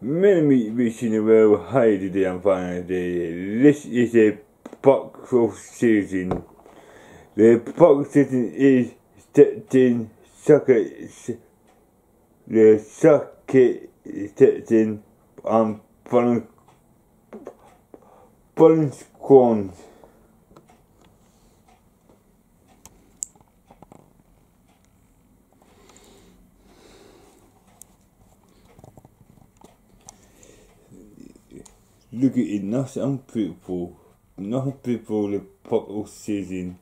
Many reaching well high today and finally This is a black obsidian. The black obsidian is setting socket the socket setting and um, balance balance corns. Look at it, not unpredictable, not unpredictable the football season.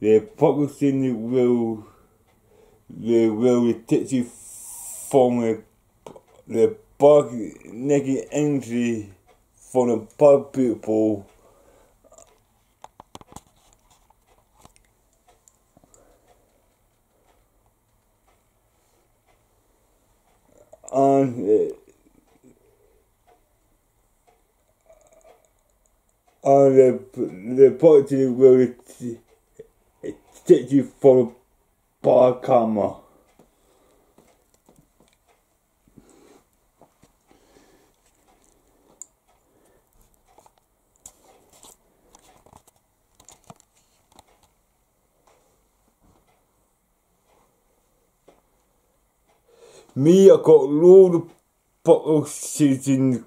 The football season will, the will you from the, the bug negative energy from the bug people and uh, on the the positive will take you from bar karma. Me, I got load of bottles in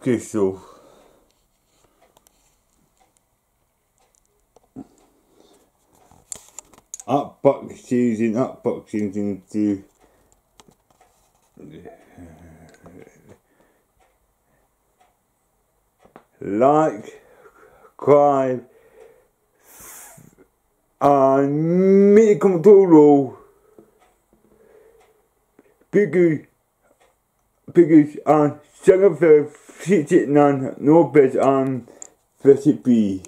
the crystal. upboxing, upboxing into like, cry, and me control bigger, bigger, and second fifty nine, no better, and thirty B.